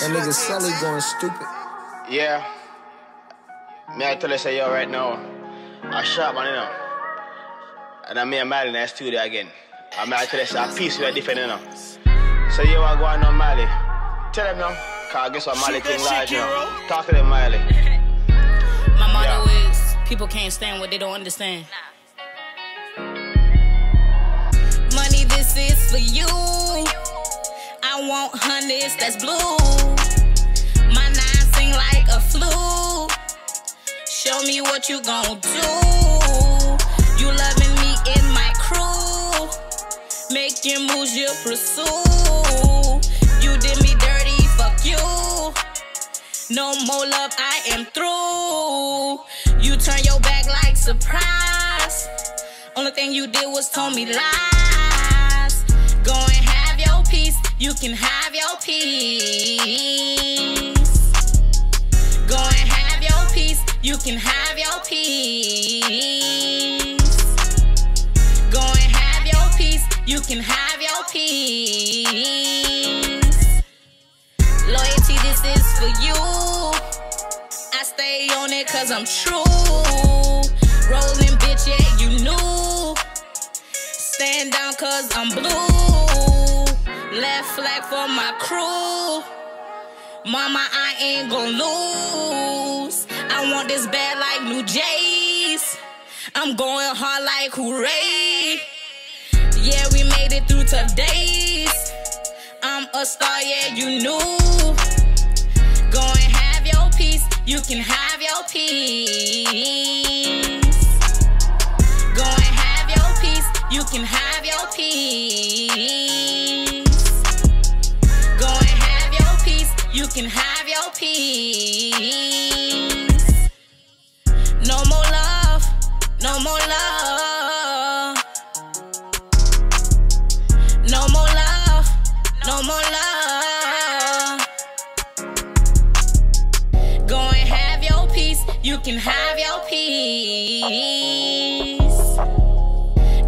That nigga Sully going stupid. Yeah. Me, I tell you, say, yo, right now, I shot, man, you know. And I'm here, Mali, in the studio again. I'm here, I tell you, say, a piece we are different, you know. So, you are going on, Mali. Tell them now. Cause I guess what Mali thing large, you know. Talk to them, Mali. My motto Yeah. is people can't stand what they don't understand. Money, this is for you. Want hundreds that's blue. My nine sing like a flute. Show me what you gon' do. You loving me in my crew. Making moves you pursue. You did me dirty, fuck you. No more love, I am through. You turn your back like surprise. Only thing you did was told me lies. Go and have your peace. You can have your peace. Go and have your peace. You can have your peace. Go and have your peace. You can have your peace. Loyalty, this is for you. I stay on it cause I'm true. Rolling, bitch, yeah, you knew. Stand down cause I'm blue. Left flag for my crew. Mama, I ain't gon' lose. I want this bad like New Jays. I'm going hard like hooray. Yeah, we made it through tough days. I'm a star, yeah, you knew. Go and have your peace. You can have your peace. Can have your peace. No more love. No more love. No more love. No more love. Go and have your peace. You can have your peace.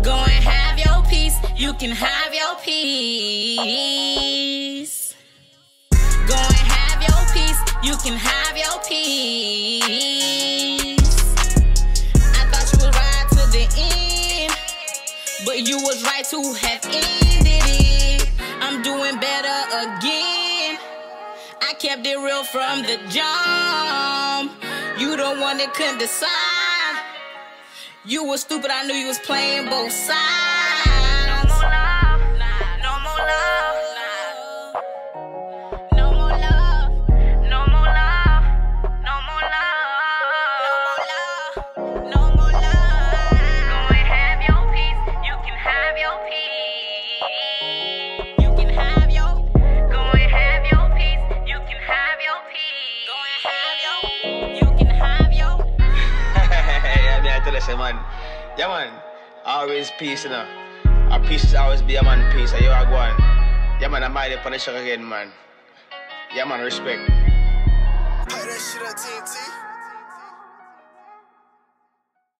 Go and have your peace. You can have your peace. Can have your peace. I thought you would ride to the end, but you was right to have ended it. I'm doing better again. I kept it real from the jump. You the one that couldn't decide. You was stupid, I knew you was playing both sides. Say, man. Yeah, man. Always peace, you know. Our peace is always be a man peace. And you are going. Yeah, man, I'm mighty show again, man. Yeah, man, respect. Play that shit.